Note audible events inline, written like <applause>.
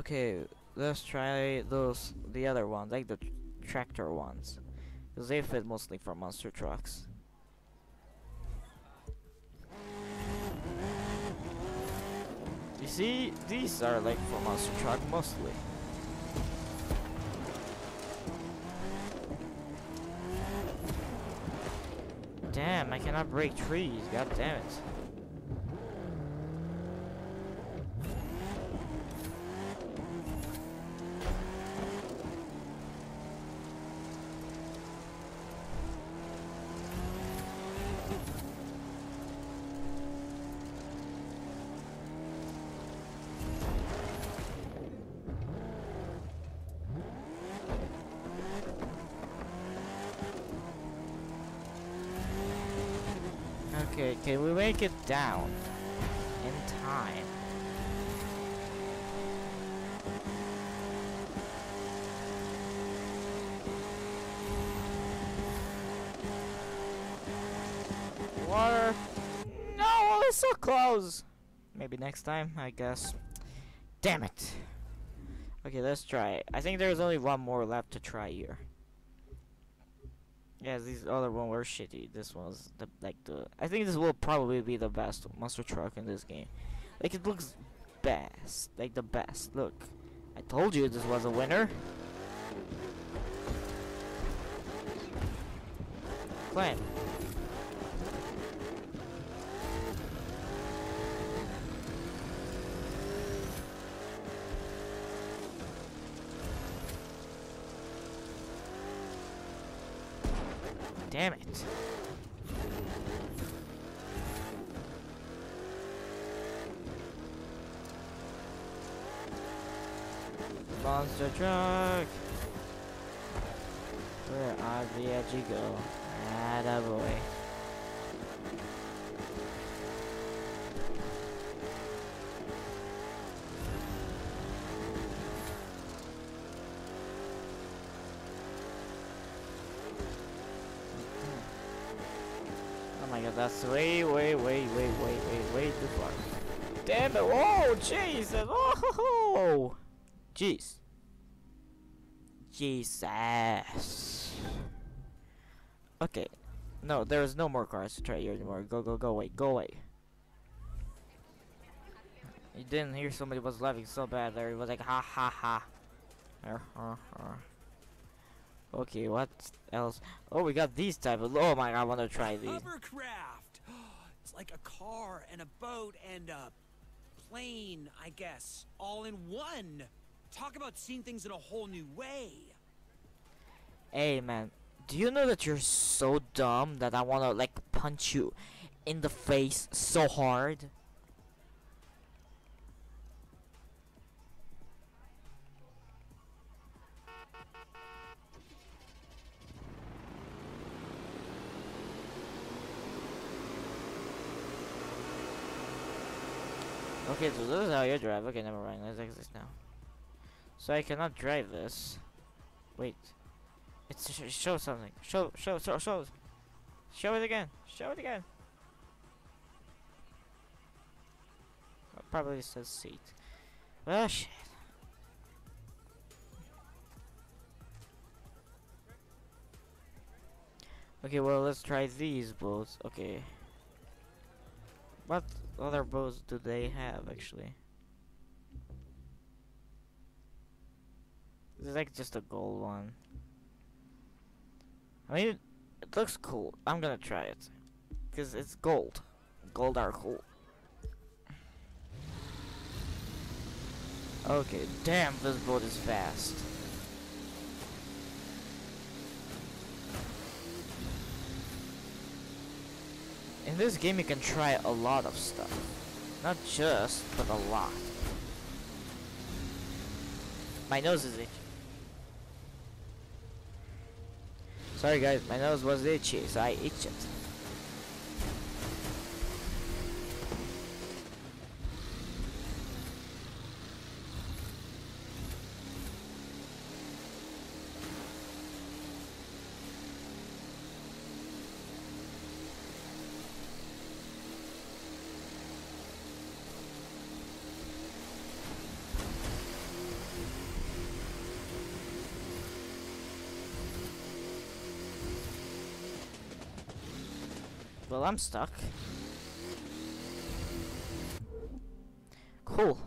Okay, let's try those the other ones, like the tr- tractor ones, because they fit mostly for monster trucks. You see, these are like for monster truck mostly. Damn, I cannot break trees. God damn it. Okay, can we make it down in time? Water. No, it's so close. Maybe next time, I guess. Damn it. Okay, let's try it. I think there's only one more left to try here. Yeah, these other one were shitty. This one's the like the. I think this will probably be the best monster truck in this game. Like it looks best, like the best. Look, I told you this was a winner. Climb. Damn it. Monster truck. Where on the edge you go? Atta god, that's way, way, way, way, way, way, way too far. Damn it! Whoa, Jesus! Oh, jeez. Jesus. Okay. No, there's no more cars to try here anymore. Go, go, go away, go away. You didn't hear somebody was laughing so bad there. He was like, ha ha ha. Er, er, er. Okay, what else? Oh, we got these type of. Oh my god, I want to try these. Hovercraft. <gasps> It's like a car and a boat and a plane, I guess, all in one. Talk about seeing things in a whole new way. Hey man, do you know that you're so dumb that I wanna like punch you in the face so hard? Okay, so this is how you drive. Okay, never mind. Let's exit now. So I cannot drive this. Wait. It's sh show something. Show, show, show, show. Show it again. Show it again. Oh, probably says seat. Oh shit. Okay, well let's try these boats. Okay. What other boats do they have actually? It's like just a gold one. I mean, it, it looks cool. I'm gonna try it. Because it's gold. Gold are cool. Okay, damn, this boat is fast. In this game, you can try a lot of stuff. Not just, but a lot. My nose is itchy. Sorry guys, my nose was itchy, so I itched it. Well, I'm stuck. Cool.